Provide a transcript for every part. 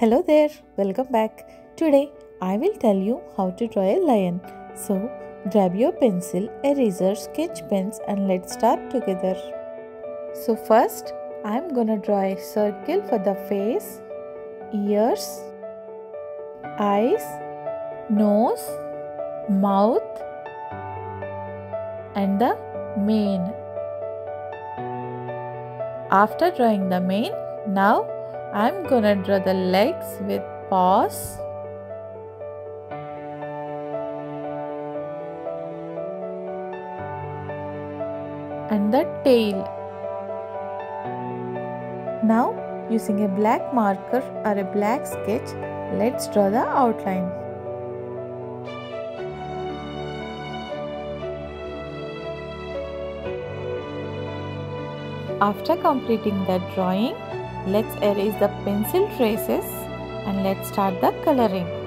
Hello there, welcome back. Today I will tell you how to draw a lion. So grab your pencil, eraser, sketch pens and let's start together. So first I'm gonna draw a circle for the face, ears, eyes, nose, mouth and the mane. After drawing the mane, now I'm gonna draw the legs with paws. And the tail. Now using a black marker or a black sketch, let's draw the outline. After completing the drawing, let's erase the pencil traces and let's start the coloring.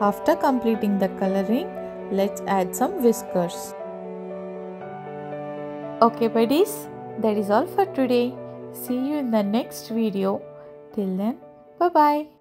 After completing the coloring, let's add some whiskers. Okay buddies, that is all for today. See you in the next video. Till then, bye bye.